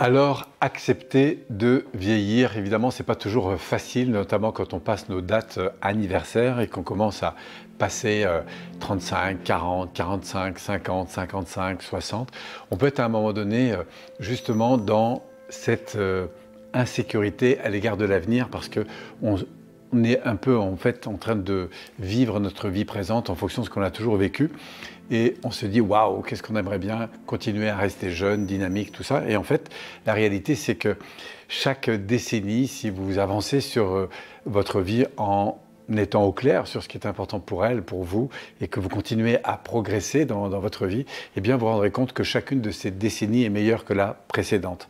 Alors, accepter de vieillir, évidemment, c'est pas toujours facile, notamment quand on passe nos dates anniversaires et qu'on commence à passer 35, 40, 45, 50, 55, 60. On peut être à un moment donné, euh, justement, dans cette euh, insécurité à l'égard de l'avenir parce que on, on est un peu en fait en train de vivre notre vie présente en fonction de ce qu'on a toujours vécu. Et on se dit, waouh, qu'est-ce qu'on aimerait bien continuer à rester jeune, dynamique, tout ça. Et en fait, la réalité, c'est que chaque décennie, si vous avancez sur euh, votre vie en étant au clair sur ce qui est important pour elle, pour vous, et que vous continuez à progresser dans, votre vie, eh bien vous rendrez compte que chacune de ces décennies est meilleure que la précédente.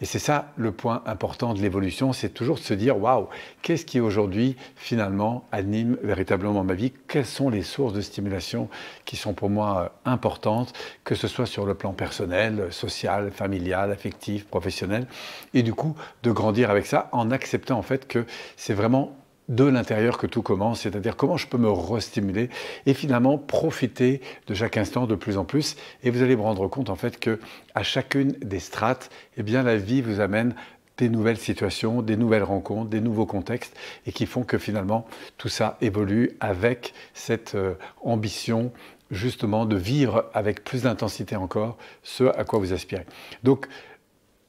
Et c'est ça le point important de l'évolution, c'est toujours de se dire, waouh, qu'est-ce qui aujourd'hui finalement anime véritablement ma vie? Quelles sont les sources de stimulation qui sont pour moi euh, importantes, que ce soit sur le plan personnel, social, familial, affectif, professionnel, et du coup de grandir avec ça en acceptant en fait que c'est vraiment de l'intérieur que tout commence, c'est-à-dire comment je peux me restimuler et finalement profiter de chaque instant de plus en plus. Et vous allez vous rendre compte en fait que à chacune des strates, eh bien la vie vous amène des nouvelles situations, des nouvelles rencontres, des nouveaux contextes et qui font que finalement tout ça évolue avec cette euh, ambition justement de vivre avec plus d'intensité encore ce à quoi vous aspirez. Donc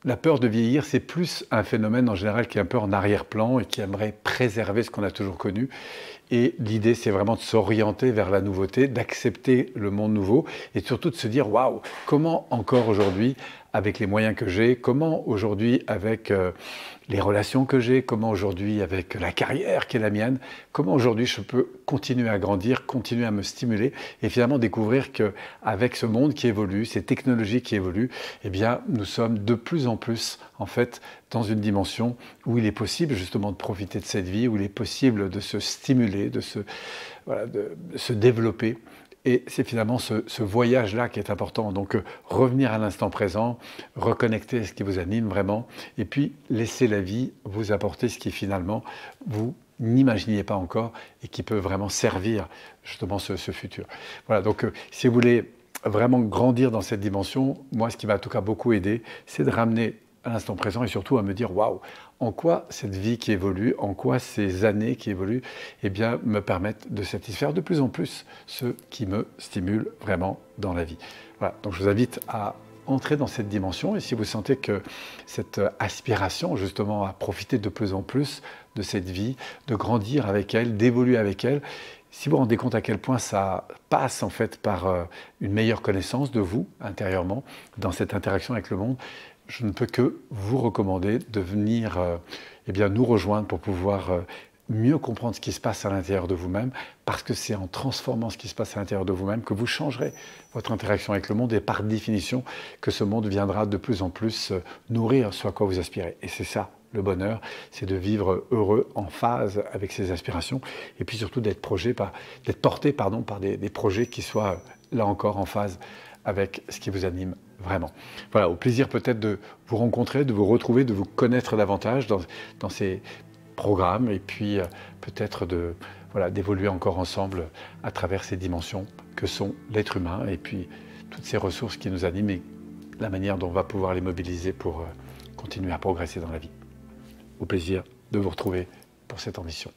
la peur de vieillir, c'est plus un phénomène en général qui est un peu en arrière-plan et qui aimerait préserver ce qu'on a toujours connu. Et l'idée, c'est vraiment de s'orienter vers la nouveauté, d'accepter le monde nouveau et surtout de se dire waouh, comment encore aujourd'hui avec les moyens que j'ai, comment aujourd'hui avec euh, les relations que j'ai, comment aujourd'hui avec la carrière qui est la mienne, comment aujourd'hui je peux continuer à grandir, continuer à me stimuler et finalement découvrir que avec ce monde qui évolue, ces technologies qui évoluent, eh bien nous sommes de plus en plus en fait dans une dimension où il est possible justement de profiter de cette vie, où il est possible de se stimuler, de se, voilà, de se développer et c'est finalement ce, voyage-là qui est important. Donc euh, revenir à l'instant présent, reconnecter ce qui vous anime vraiment, et puis laisser la vie vous apporter ce qui finalement vous n'imaginiez pas encore et qui peut vraiment servir justement ce, futur. Voilà, donc euh, si vous voulez vraiment grandir dans cette dimension, moi ce qui m'a en tout cas beaucoup aidé, c'est de ramener à l'instant présent et surtout à me dire waouh, en quoi cette vie qui évolue, en quoi ces années qui évoluent, eh bien, me permettent de satisfaire de plus en plus ce qui me stimule vraiment dans la vie. Voilà, donc je vous invite à entrer dans cette dimension et si vous sentez que cette aspiration justement à profiter de plus en plus de cette vie, de grandir avec elle, d'évoluer avec elle, si vous vous rendez compte à quel point ça passe en fait par euh, une meilleure connaissance de vous intérieurement dans cette interaction avec le monde, je ne peux que vous recommander de venir euh, eh bien, nous rejoindre pour pouvoir euh, mieux comprendre ce qui se passe à l'intérieur de vous-même, parce que c'est en transformant ce qui se passe à l'intérieur de vous-même que vous changerez votre interaction avec le monde et par définition que ce monde viendra de plus en plus euh, nourrir ce à quoi vous aspirez. Et c'est ça le bonheur, c'est de vivre heureux, en phase avec ses aspirations, et puis surtout d'être porté pardon, par des, des projets qui soient là encore en phase avec ce qui vous anime vraiment. Voilà, au plaisir peut-être de vous rencontrer, de vous retrouver, de vous connaître davantage dans, ces programmes et puis euh, peut-être de voilà d'évoluer encore ensemble à travers ces dimensions que sont l'être humain et puis toutes ces ressources qui nous animent et la manière dont on va pouvoir les mobiliser pour euh, continuer à progresser dans la vie. Au plaisir de vous retrouver pour cette ambition.